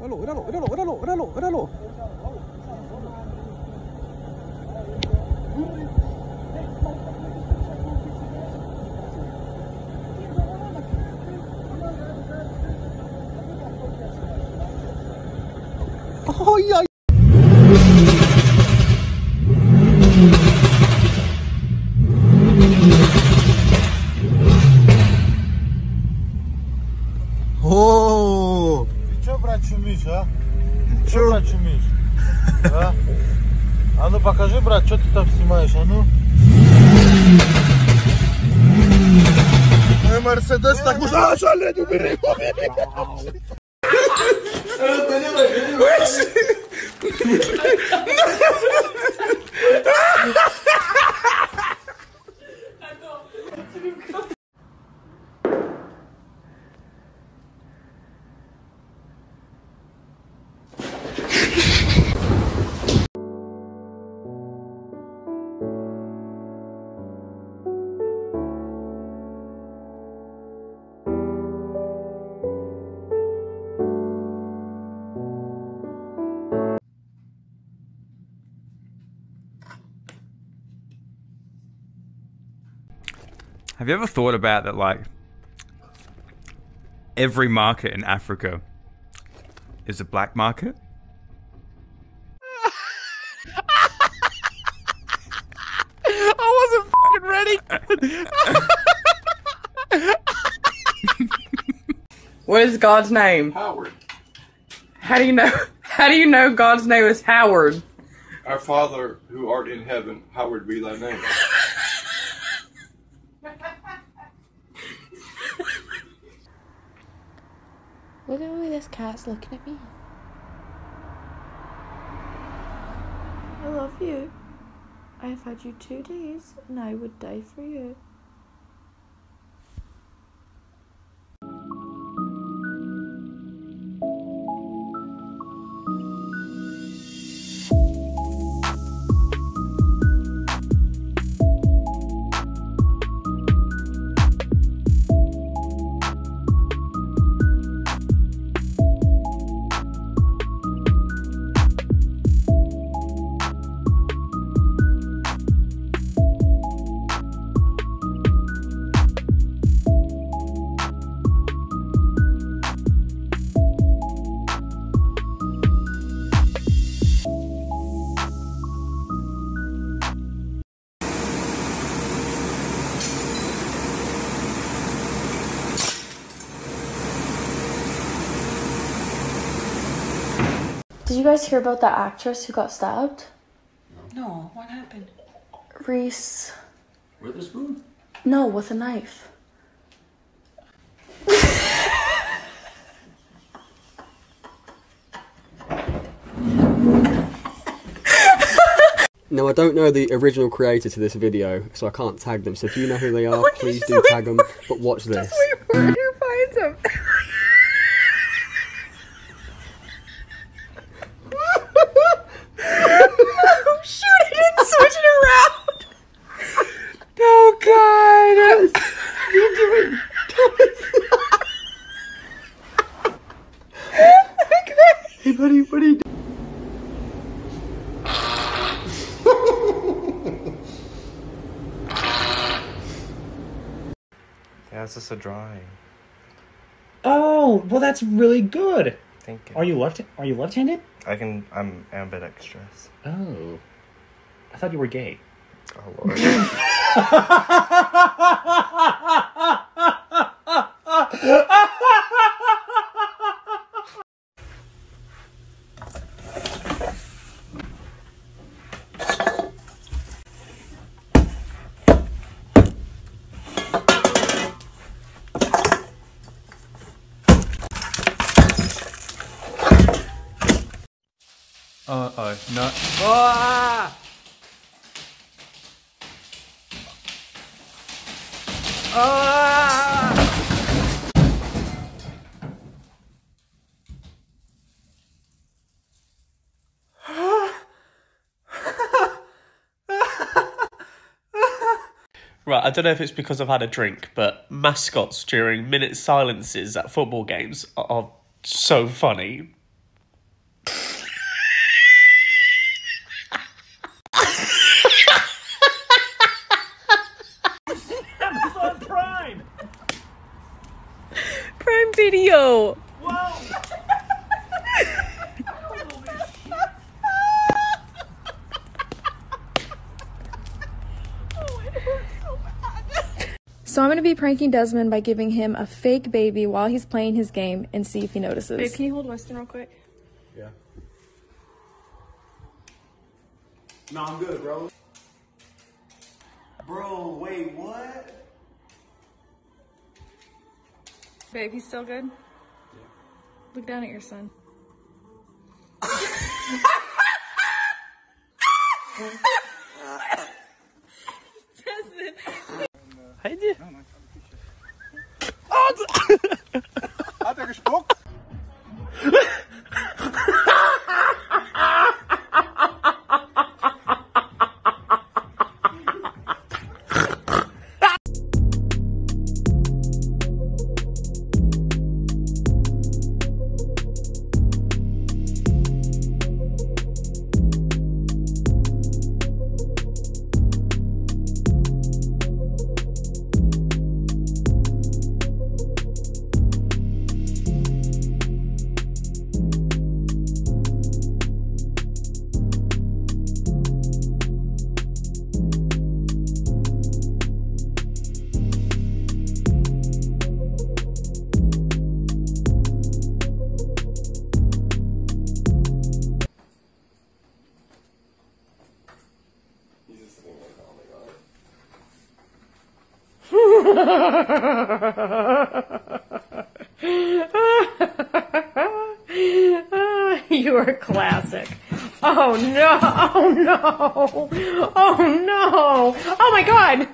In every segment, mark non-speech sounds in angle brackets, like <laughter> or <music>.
我搂着搂着搂着搂着搂着搂。哎呀！Чумишь? А? Ну покажи, брат, что ты там снимаешь, а ну? Мерседес так можно... А, шалеть, убери, убери. Have you ever thought about that, like, every market in Africa is a black market? I wasn't fucking ready. What is God's name? Howard, How do you know? How do you know God's name is Howard? our Father who art in heaven, Howard be thy name. Look at the way this cat's looking at me. I love you. I have had you two days and I would die for you. Did you guys hear about that actress who got stabbed? No, what happened? Reese. With a spoon? No, with a knife. <laughs> Now, I don't know the original creator to this video, so I can't tag them. So if you know who they <laughs> are, please do tag them. But watch this. Who <laughs> finds him? oh shoot! I didn't switch it around. Oh god! Hey, buddy, what are you doing? Yeah, it's just a drawing. Oh, well, that's really good. Thank you. Are you left? Are you left-handed? I can. I'm ambidextrous. Oh, I thought you were gay. Oh lord. <laughs> Uh oh, no. Ah! Right, I don't know if it's because I've had a drink, but mascots during minute silences at football games are so funny. Video. So I'm gonna be pranking Desmond by giving him a fake baby while he's playing his game and see if he notices. Babe, can you hold Weston real quick? Yeah. No, I'm good, bro. Bro, wait, what? Babe, he's still good? Look down at your son. Haydi. Hat er gespuckt? <laughs> you are classic. Oh no! Oh no! Oh no! Oh my god!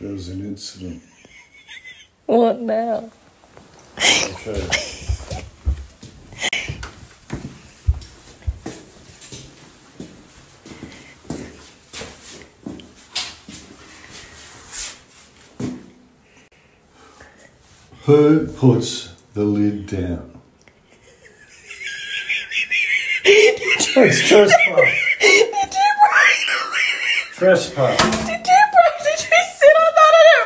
There was an incident. What now? Okay. Who puts the lid down? It's trespass. <laughs> Trespass. Did you, break? did you sit on that and it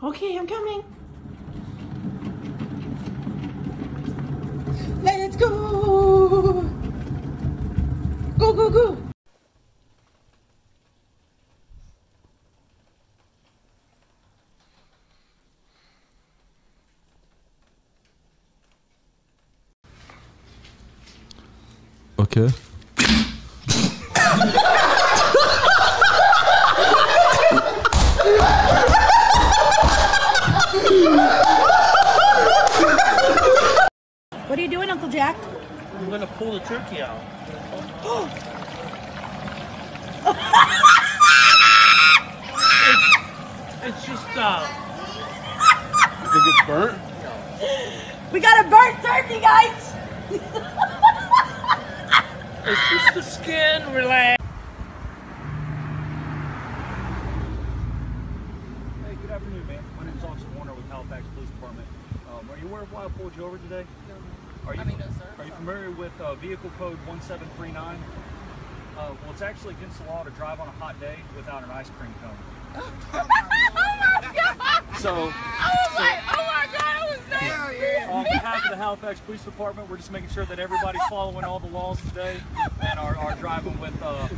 broke? Okay, I'm coming. Let's go! Go, go, go! Okay. What are you doing, Uncle Jack? I'm gonna pull the turkey out. it's, <gasps> it's just uh. Think it's burnt? <laughs> We got a burnt turkey, guys! <laughs> It's just the skin. Relax. Hey, good afternoon, man. My name is Officer Warner with Halifax Police Department. Um, are you aware of why I pulled you over today? Are you, I mean, no. Are you familiar with uh, vehicle code 1739? Uh, well, it's actually against the law to drive on a hot day without an ice cream cone. <laughs> oh my god! So, I was like, oh my god, it was that. on behalf of the Halifax Police Department, we're just making sure that everybody's following all the laws today and are, are driving with uh,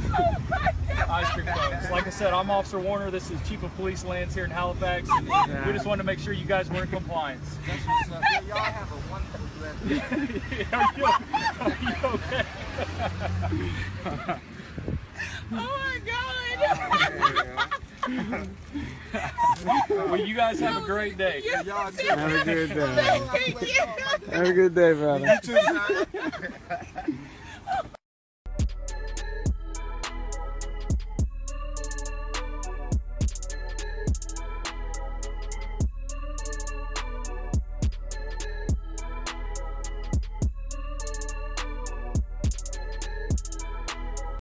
ice cream cones. Like I said, I'm Officer Warner. This is Chief of Police Lance here in Halifax. And we just wanted to make sure you guys were in compliance. Y'all have a wonderful are, you, are you okay? Oh my god! well, you guys have a great day. Have a good day. Thank you. Have a good day, brother.